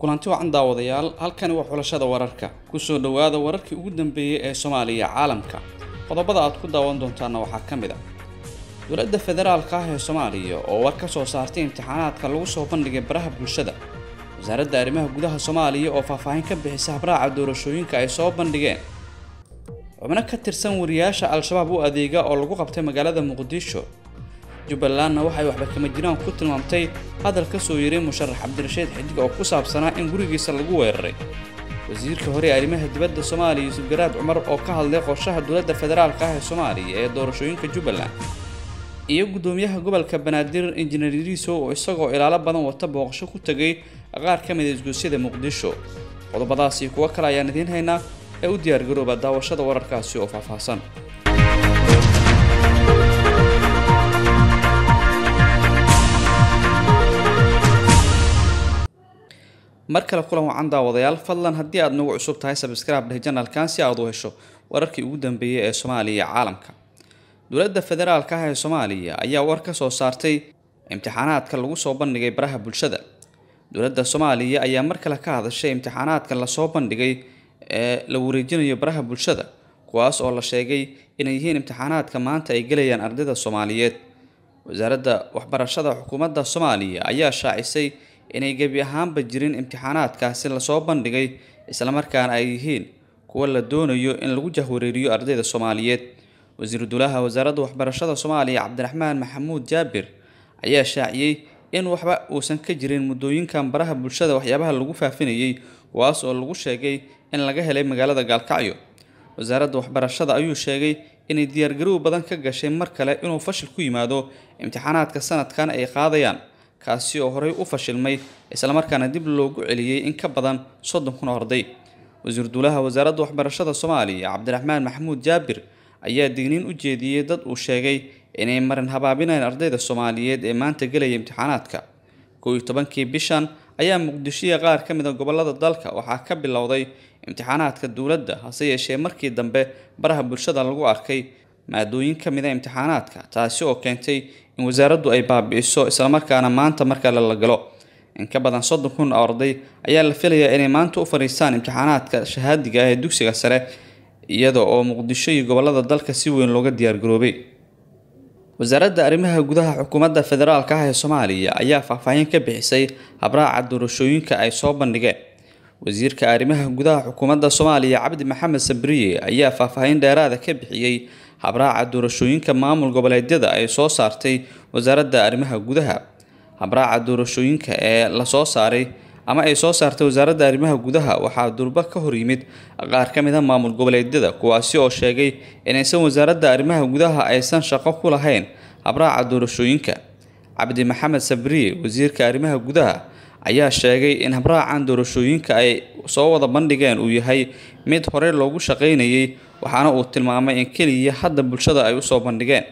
kulanti wacan daawadayaal halkani waa xulashada wararka. Kusoo dhowaada wararkii ugu dambeeyey ee soomaaliya caalamka. Qodobada aad ku daawan doontaana waxaa ka mid ah. Dowladda federaalka ah ee soomaaliya oo war ka soo saartay imtixaanaadka lagu soo bandhigay baraha bulshada. Wasaaradda arrimaha gudaha soomaaliya oo faahfaahin ka bixisa habraaca doorashooyinka ay soo bandhigeen. Xubno ka tirsan wariyaasha al-shabaab u adeega oo lagu qabtay magaalada muqdisho jubbalandna waxay waxba kama jiraan ku tilmaamtay hadal ka soo yeeray musharax cabdirashiid xidig oo ku saabsanaa in gurigiisa lagu weeraray. Wasiirka hore arrimaha dibadda soomaaliya yuusuf garaad cumar oo ka hadlay qorshaha dowladda federaalka ah ee soomaaliya ee doorashooyinka jubbaland iyo guddoomiyaha gobolka banaadir injineer yariiso oo isagoo ilaalo badan wata booqasho ku tegay qaar ka mid a isgoosyada muqdisho. Qodobadaasi kuwo kale ayaan idiin haynaa ee u diyaargarooba daawashada wararkaasi oo faahfaahsan mar kale kulan wacan daawadayaal. Fadlan haddii aad nagu cusub tahay sabscribe dheh janalkan si aad u hesho wararkii ugu dambeeyey ee soomaaliya caalamka. Dowladda federaalka ah ee soomaaliya ayaa war ka soo saartay imtixaanaadka lagu soo bandhigay baraha bulshada. Dowladda soomaaliya ayaa mar kale ka hadashay imtixaanaadka la soo bandhigay ee la wareejinayo baraha bulshada kuwaas oo la sheegay inay yihiin imtixaanaadka maanta ay gelayaan ardayda soomaaliyeed. Wasaaradda waxbarashada xukuumadda soomaaliya ayaa shaacisay inay gebi ahaanba jirin imtixaanaadkaasi la soo bandhigay islamarkaana ay yihiin kuwa la doonayo in lagu jahwareeriyo ardayda soomaaliyeed. Wasiiru dulaha wasaaradda waxbarashada soomaaliya cabdiraxmaan maxamuud jaabir ayaa shaaciyey in waxba uusan ka jirin muddooyinkan baraha bulshada waxyaabaha lagu faafinayay kuwaas oo lagu sheegay in laga helay magaalada gaalkacyo. Wasaaradda waxbarashada ayuu sheegay inay diyaargarow badan ka gashay mar kale inuu fashil ku yimaado imtixaanaadka sanadkan ay qaadayaan kaasi oo horey u fashilmay islamarkaana dib loogu celiyey in ka badan soddon kun oo arday wasiir duulaha wasaaradda waxbarashada soomaaliya cabdiraxmaan maxamuud jaabir ayaa digniin u jeediyey dad uu sheegay inay marin habaabinayn ardayda soomaaliyeed ee maanta gelaya imtixaanaadka. Kow iyo tobankii bishan ayaa muqdishoya qaar ka mid a gobollada dalka waxaa ka bilowday imtixaanaadka dowladda hase yeeshee markii dambe baraha bulshada lagu arkay maadooyin ka mid a imtixaanaadka taasi oo keentay in wasaaraddu ay baabi'iso islamarkaana maanta markale la galo in ka badan soddon kun oo arday ayaa la filayaa inay maanta u fadhiistaan imtixaanaadka shahaadiga ah ee dugsiga sare iyada oo muqdisho iyo gobollada dalka si weyn looga diyaargaroobay wasaaradda arrimaha gudaha xukuumadda federaalka ah ee soomaaliya ayaa faahfaahin ka bixisay habraaca doorashooyinka ay soo bandhigeen wasiirka arrimaha gudaha xukuumadda soomaaliya cabdi maxamed sabriye ayaa faahfaahin dheeraada ka bixiyey habraaca doorashooyinka maamul goboleedyada ay soo saartay wasaaradda arrimaha gudaha. Habraaca doorashooyinka ee la soo saaray ama ay soo saartay wasaaradda arrimaha gudaha waxaa durba ka hor yimid qaar ka mid a maamul goboleedyada kuwaasi oo sheegay inaysan wasaaradda arrimaha gudaha aysan shaqo ku lahayn habraaca doorashooyinka. Cabdi maxamed sabriye wasiirka arrimaha gudaha ayaa sheegay in habraacan doorashooyinka ay soo wada bandhigeen uu yahay mid horey loogu shaqaynayay waxaana uu tilmaamay in keliya hadda bulshada ay u soo bandhigeen.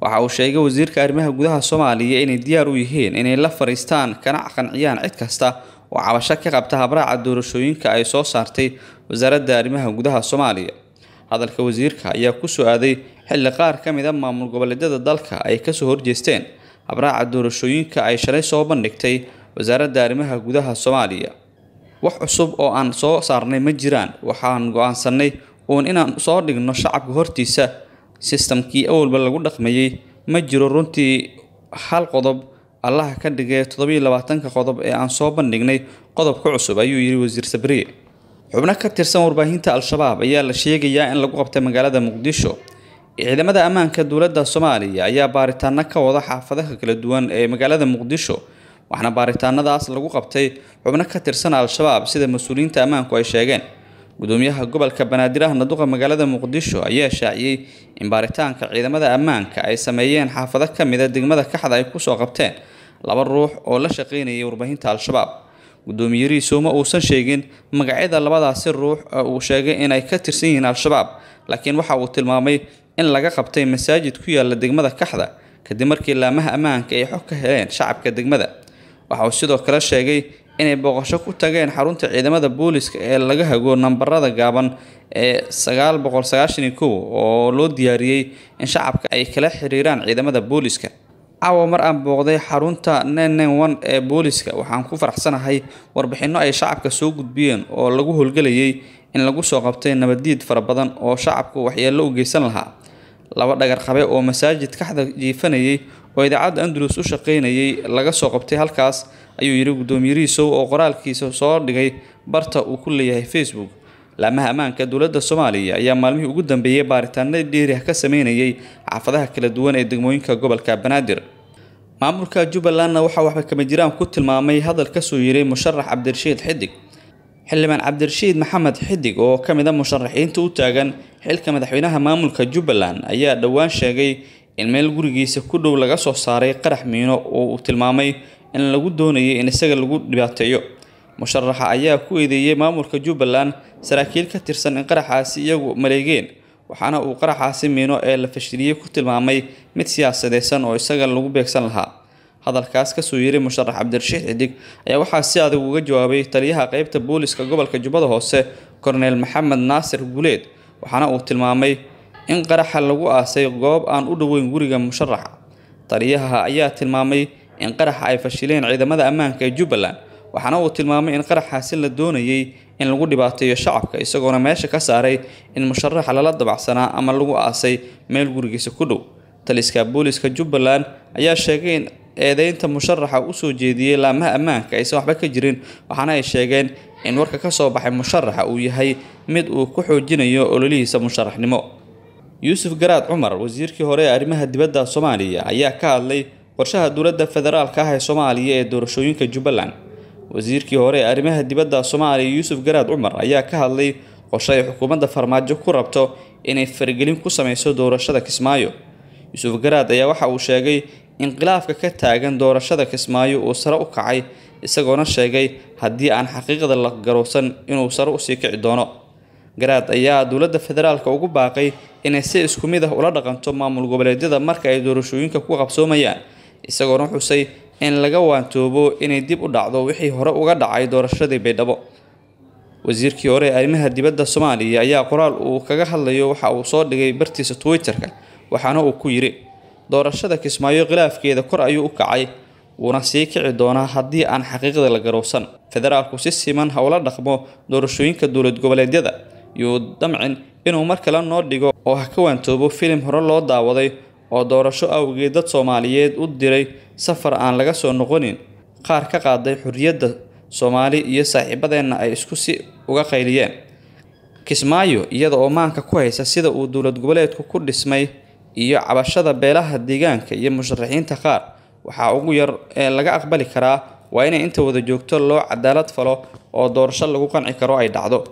Waxa uu sheegay wasiirka arrimaha gudaha soomaaliya inay diyaar u yihiin inay la fariistaan kana qanciyaan cid kasta oo cabasho ka qabta habraaca doorashooyinka ay soo saartay wasaaradda arrimaha gudaha soomaaliya. Hadalka wasiirka ayaa ku soo aaday xilli qaar ka mid a maamul goboleedyada dalka ay ka soo horjeesteen. Habraaca doorashooyinka ay shalay soo bandhigtay wasaaradda arrimaha gudaha soomaaliya. Wax cusub oo aan soo saarnay ma jiraan. Waxaan go'aansanay uun inaan soo dhigno shacabka hortiisa. Sistamkii awalba lagu dhaqmayey ma jiro runtii hal qodob. Allaha ka dhigay toddobiiyo labaatanka qodob ee aan soo bandhignay. Qodobka cusub ayuu yidhi wasiir sabriye. Xubno ka tirsan warbaahinta al-shabaab ayaa la sheegayaa in lagu qabtay magaalada muqdisho. Ciidamada ammaanka dowladda soomaaliya ayaa baaritaano ka wada xaafadaha kala duwan ee magaalada muqdisho waxaana baaritaanadaas lagu qabtay xubno ka tirsan al-shabaab sida mas'uuliyiinta ammaanku ay sheegeen. Gudoomiyaha gobolka banaadir ahna duqa magaalada muqdisho ayaa shaaciyey in baaritaanka ciidamada ammaanka ay sameeyeen xaafado ka mid a degmada kaxda ay ku soo qabteen. Laba ruux oo la shaqaynayay warbaahinta al-shabaab. Gudoomiyariisu ma uusan sheegin magacyada labadaasi ruux uu sheegay inay ka tirsan yihiin al-shabaab laakiin waxa uu tilmaamay in laga qabtay masaajid ku yaalla degmada kaxda kadib markii laamaha ammaanka ay xog ka heleen shacabka degmada waxa uu sidoo kale sheegay inay booqasho ku tageen xarunta ciidamada booliska ee laga hago nambarada gaaban ee oo loo diyaariyey in shacabka ay kala xiriiraan ciidamada booliska caawa mar aan booqday xarunta ee booliska waxaan ku faraxsanahay warbixinno ay shacabka soo gudbiyeen oo lagu howlgelayay in lagu soo qabtay nabadiid fara badan oo shacabku waxyeello u geysan lahaa. Laba dhagar qabe oo masaajid kaxda jiifanayay oo idaacadda andalus u shaqaynayay laga soo qabtay halkaas ayuu yidhi guddoomiye riisow oo qoraalkiisa soo dhigay barta uu ku leeyahay facebook. Laamaha ammaanka dowladda soomaaliya ayaa maalmihii ugu dambeeyey baaritaanada dheeriah ka sameynayay xaafadaha kala duwan ee degmooyinka gobolka banaadir. Maamulka jubbalandna waxaa waxba kama jiraan ku tilmaamay hadal ka soo yiray musharax cabdirashiid xidig. Xildhibaan cabdirashiid maxamed xidig oo ka mid a musharaxiinta u taagan xilka madaxweynaha maamulka jubbaland ayaa dhowaan sheegay in meel gurigiisa ku dhow laga soo saaray qarax miino oo uu tilmaamay in lagu doonayay in isaga lagu dhibaateeyo. Musharaxa ayaa ku eedeeyey maamulka jubbaland saraakiil ka tirsan in qaraxaasi iyagu maleegeen waxaana uu qaraxaasi miino ee la fashiliyey ku tilmaamay mid siyaasadeysan oo isaga lagu beegsan lahaa. Hadalkaas ka soo yiray musharax cabdirashiid xidig ayaa waxaa si adag uga jawaabay taliyaha qeybta booliska gobolka jubbada hoose korneel maxamed naasir guleed waxaana uu tilmaamay in qaraxa lagu aasay goob aan u dhoweyn guriga musharaxa. Taliyaha ayaa tilmaamay in qaraxa ay fashileen ciidamada ammaanka ee jubbaland waxaana uu tilmaamay in qaraxaasi la doonayay in lagu dhibaateeyo shacabka isagoona meesha ka saaray in musharaxa lala dabacsanaa ama lagu aasay meel gurigiisa ku dhow. Taliska booliska jubbaland ayaa sheegay in eedeynta musharaxa u soo jeediyey laamaha ammaanka aysan waxba ka jirin waxaana ay sheegeen in warka ka soo baxay musharaxa uu yahay mid uu ku xoojinayo ololihiisa musharaxnimo yuusuf garaad cumar wasiirkii hore ee arrimaha dibadda soomaaliya ayaa ka hadlay qorshaha dowladda federaalka ah ee soomaaliya ee doorashooyinka jubbaland. Wasiirkii hore ee arrimaha dibadda soomaaliya yuusuf garaad cumar ayaa ka hadlay qorshe ay xukuumadda farmaajo ku rabto inay faragelin ku sameyso doorashada kismaayo. Yuusuf garaad ayaa waxa uu sheegay in khilaafka ka taagan doorashada kismaayo uu sare u kacay isagoona sheegay haddii aan xaqiiqda la garowsan inuu sare u sii kici doono garaad ayaa dowladda federaalka ugu baaqay inay si isku mid ah ula dhaqanto maamul goboleedyada marka ay doorashooyinka ku qabsoomayaan isagoona xusay in laga waantoobo inay dib u dhacdo wixii hore uga dhacay doorashadii baydhabo. Wasiirkii hore arrimaha dibadda soomaaliya ayaa qoraal uu kaga hadlayo waxa uu soo dhigay bartiisa twitter-ka waxaana uu ku yidhi doorashada kismaayo khilaafkeeda kor ayuu u kacay wuuna sii kici doonaa haddii aan xaqiiqda la garowsan. Federaalku si siman ha ula dhaqmo doorashooyinka dowlad goboleedyada yuu damcin inuu mar kale noo dhigo oo ha ka waantoobo filim hore loo daawaday oo doorasho awgeed dad soomaaliyeed u diray safar aan laga soo noqonin. Qaar ka qaaday xorriyadda soomaali iyo saaxiibadeenna ay isku si uga qayliyeen. Kismaayo iyada oo maanka ku haysa sida uu dowlad goboleedku ku dhismay iyo cabashada beelaha deegaanka iyo musharaxiinta qaar waxaa ugu yar ee laga aqbali karaa waa inay inta wada joogto loo cadaalad falo oo doorasho lagu qanci karo ay dhacdo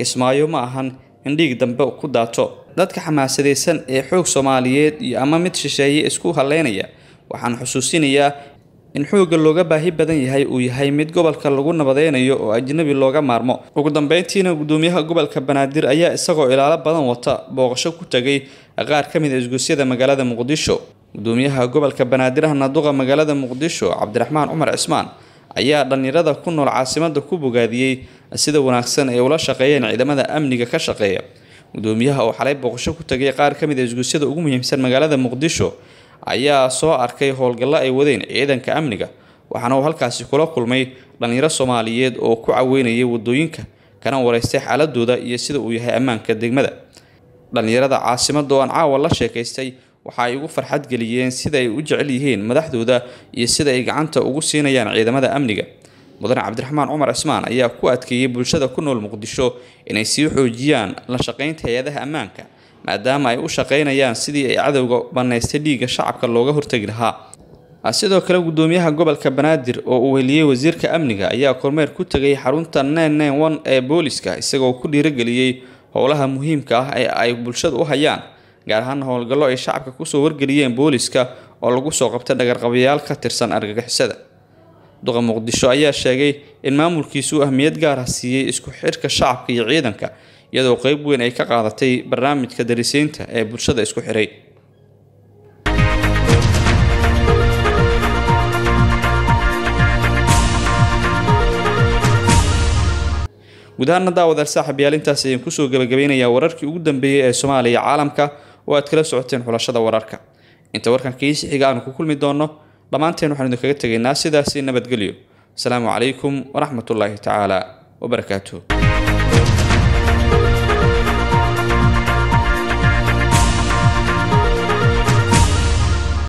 kismaayo ma ahan in dhiig dambe ku daato. Dadka xamaasadaysan ee xoog soomaaliyeed iyo ama mid shisheeye isku haleynaya waxaan xusuusinayaa in xoogga looga baahi badan yahay uu yahay mid gobolka lagu nabadeynayo oo ajnabi looga maarmo. Ugu dambeyntiina gudoomiyaha gobolka banaadir ayaa isagoo ilaalo badan wata booqasho ku tegay qaar ka mid a isgoysyada magaalada muqdisho. Gudoomiyaha gobolka banaadir ahna duqa magaalada muqdisho cabdiraxmaan cumar cismaan ayaa dhallinyarada ku nool caasimada ku bogaadiyey sida wanaagsan ay ula shaqeeyeen ciidamada amniga ka shaqeeya. Gudoomiyaha oo xalay booqasho ku tegay qaar ka mid a isgoysyada ugu muhiimsan magaalada muqdisho ayaa soo arkay howlgallo ay wadeen ciidanka amniga waxaana uu halkaasi kula kulmay dhallinyaro soomaaliyeed oo ku caweynayay waddooyinka kana wareystay xaaladooda iyo sida uu yahay ammaanka degmada. Dhallinyarada caasimada oo aan caawa la sheekaystay waxa ay ugu farxad geliyeen sida ay u jecel yihiin madaxdooda iyo sida ay gacanta ugu siinayaan ciidamada amniga. Mudane cabdiraxmaan cumar cismaan ayaa ku adkeeyey bulshada ku nool muqdisho inay sii xoojiyaan la shaqaynta hay'adaha ammaanka maadaama ay u shaqaynayaan sidii ay cadowga banaystay dhiigga shacabka looga hortegi lahaa. Sidoo kale gudoomiyaha gobolka banaadir oo uu weliyey wasiirka amniga ayaa kormeer ku tegay xarunta ee booliska isagoo ku dhiirageliyey howlaha muhiimka ah ee ay bulshada u hayaan gaar ahaan howlgallo ay shacabka ku soo wargeliyeen booliska oo lagu soo qabtay dhagarqabayaal ka tirsan argagixisada. Duqa muqdisho ayaa sheegay in maamulkiisu ahmiyad gaar ah siiyey isku xidhka shacabka iyo ciidanka iyadoo qeyb weyn ay ka qaadatay barnaamijka dariseynta ee bulshada isku xiray. Guud ahaana daawadaal saaxib yaal intaas ayaan ku soo gabagabeynayaa wararkii ugu dambeeyey ee soomaaliya caalamka oo aad kala socoteen xulashada wararka. Inta warkan kiisi xiga aanu ku kulmi doonno dhammaanteen waxaanu idinkaga tegaynaa sidaasi nabadgelyo. Asalaamu calaykum waraxmatullaahi tacaala wabarakaatuh